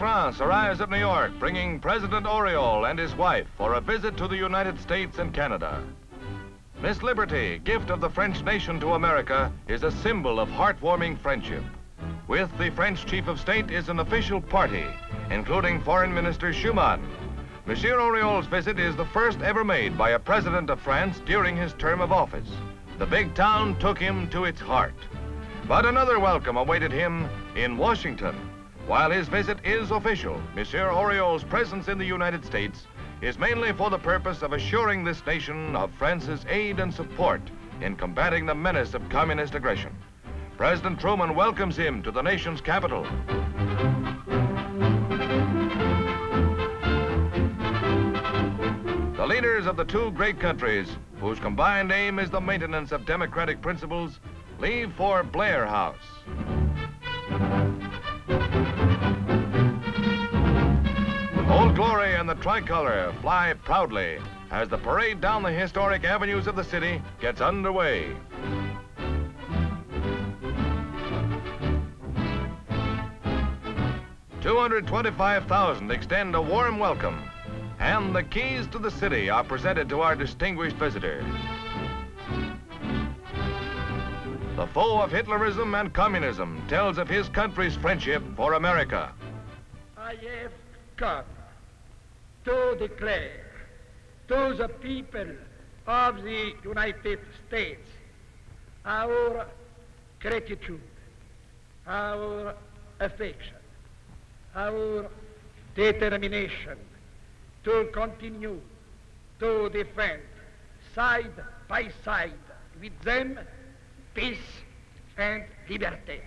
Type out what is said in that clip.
France arrives at New York, bringing President Auriol and his wife for a visit to the United States and Canada. Miss Liberty, gift of the French nation to America, is a symbol of heartwarming friendship. With the French chief of state is an official party, including Foreign Minister Schuman. Monsieur Auriol's visit is the first ever made by a president of France during his term of office. The big town took him to its heart. But another welcome awaited him in Washington. While his visit is official, Monsieur Auriol's presence in the United States is mainly for the purpose of assuring this nation of France's aid and support in combating the menace of communist aggression. President Truman welcomes him to the nation's capital. The leaders of the two great countries, whose combined aim is the maintenance of democratic principles, leave for Blair House. Glory and the tricolor fly proudly as the parade down the historic avenues of the city gets underway. Two hundred twenty-five thousand extend a warm welcome, and the keys to the city are presented to our distinguished visitor. The foe of Hitlerism and communism tells of his country's friendship for America. I have come to declare to the people of the United States our gratitude, our affection, our determination to continue to defend side by side with them peace and liberty.